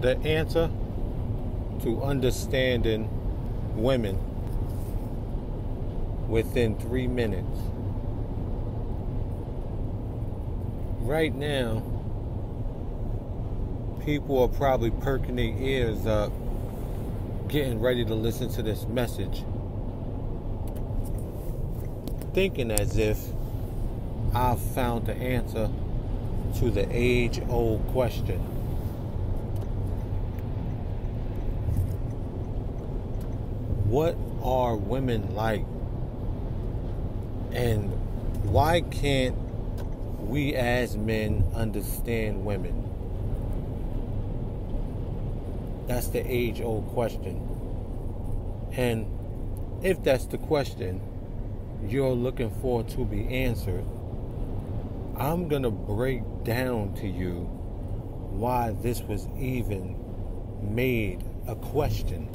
the answer to understanding women within three minutes. Right now, people are probably perking their ears up, getting ready to listen to this message, thinking as if I've found the answer to the age old question. What are women like? And why can't we as men understand women? That's the age old question. And if that's the question you're looking for to be answered, I'm going to break down to you why this was even made a question.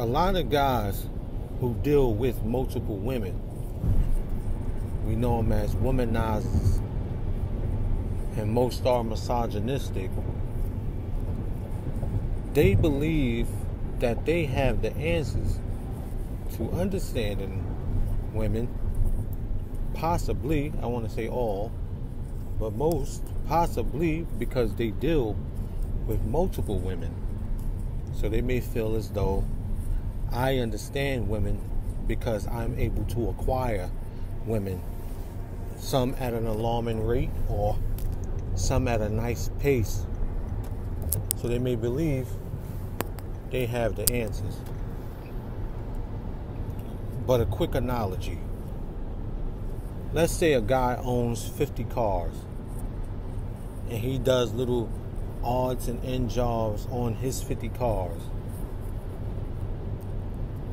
A lot of guys who deal with multiple women, we know them as womanizers, and most are misogynistic. They believe that they have the answers to understanding women possibly, I want to say all, but most possibly because they deal with multiple women. So they may feel as though I understand women because I'm able to acquire women, some at an alarming rate or some at a nice pace. So they may believe they have the answers. But a quick analogy let's say a guy owns 50 cars and he does little odds and end jobs on his 50 cars.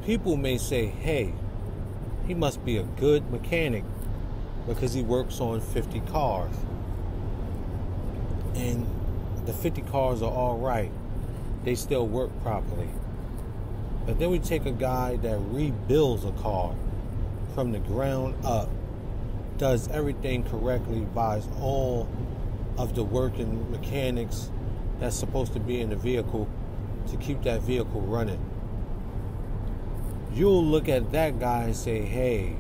People may say, hey, he must be a good mechanic because he works on 50 cars. And the 50 cars are all right, they still work properly. But then we take a guy that rebuilds a car from the ground up does everything correctly, buys all of the working mechanics that's supposed to be in the vehicle to keep that vehicle running. You'll look at that guy and say, hey,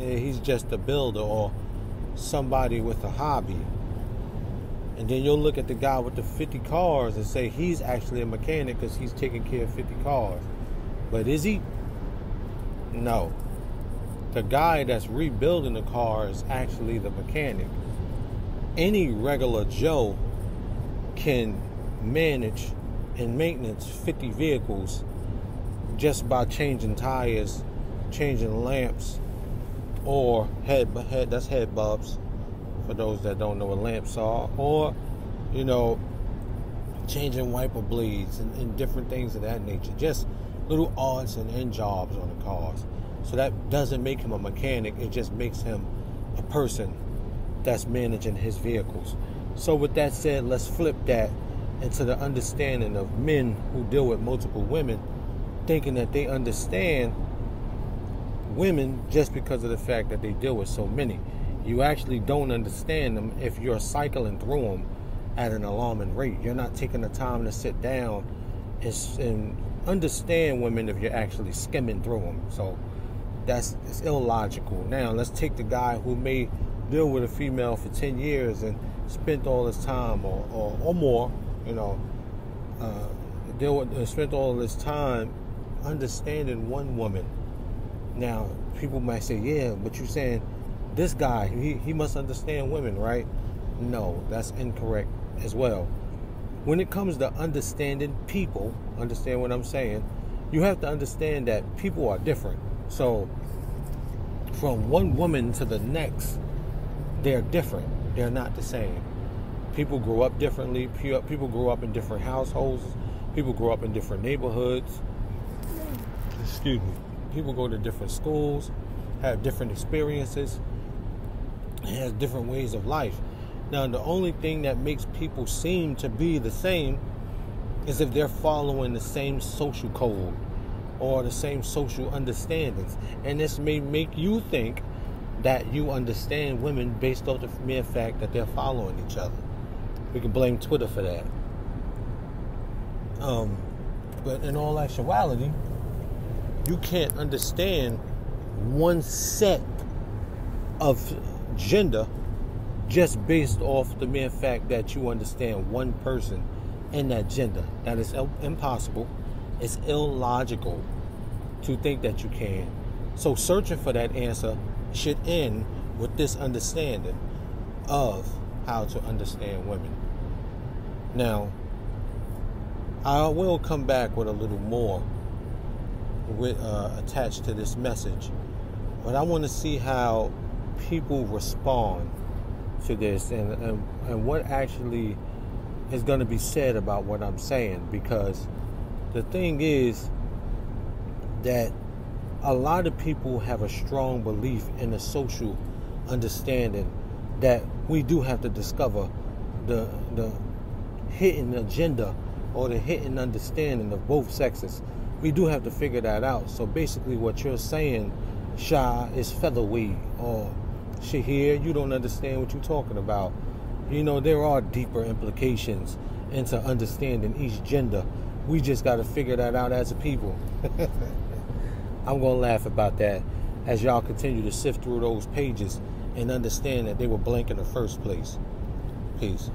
eh, he's just a builder or somebody with a hobby. And then you'll look at the guy with the 50 cars and say he's actually a mechanic because he's taking care of 50 cars. But is he? No the guy that's rebuilding the car is actually the mechanic. Any regular Joe can manage and maintenance 50 vehicles just by changing tires, changing lamps, or head head that's head bulbs for those that don't know what lamps are, or you know, changing wiper blades and, and different things of that nature. Just little odds and end jobs on the cars. So that doesn't make him a mechanic, it just makes him a person that's managing his vehicles. So, with that said, let's flip that into the understanding of men who deal with multiple women, thinking that they understand women just because of the fact that they deal with so many. You actually don't understand them if you're cycling through them at an alarming rate. You're not taking the time to sit down and, and understand women if you're actually skimming through them. So, that's it's illogical. Now let's take the guy who may deal with a female for 10 years and spent all his time or, or, or more, you know, uh, deal with, uh, spent all this time understanding one woman. Now, people might say, yeah, but you're saying this guy, he, he must understand women, right? No, that's incorrect as well. When it comes to understanding people, understand what I'm saying, you have to understand that people are different so, from one woman to the next, they're different. They're not the same. People grow up differently. People grow up in different households. People grow up in different neighborhoods. Excuse me. People go to different schools, have different experiences, have different ways of life. Now, the only thing that makes people seem to be the same is if they're following the same social code or the same social understandings. And this may make you think that you understand women based off the mere fact that they're following each other. We can blame Twitter for that. Um, but in all actuality, you can't understand one set of gender just based off the mere fact that you understand one person in that gender. That is impossible. It's illogical to think that you can. So searching for that answer should end with this understanding of how to understand women. Now, I will come back with a little more with uh, attached to this message, but I want to see how people respond to this and, and, and what actually is going to be said about what I'm saying because the thing is that a lot of people have a strong belief in a social understanding that we do have to discover the the hidden agenda or the hidden understanding of both sexes. We do have to figure that out. So basically, what you're saying, Shah, is featherweight or Shahir, you don't understand what you're talking about. You know, there are deeper implications into understanding each gender. We just got to figure that out as a people. I'm going to laugh about that as y'all continue to sift through those pages and understand that they were blank in the first place. Peace.